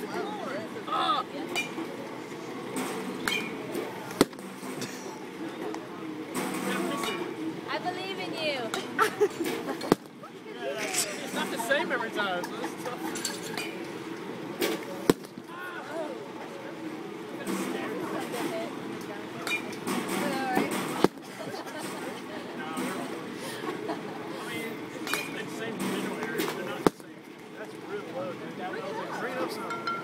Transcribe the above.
I believe in you. It's not the same every time. Bring up something.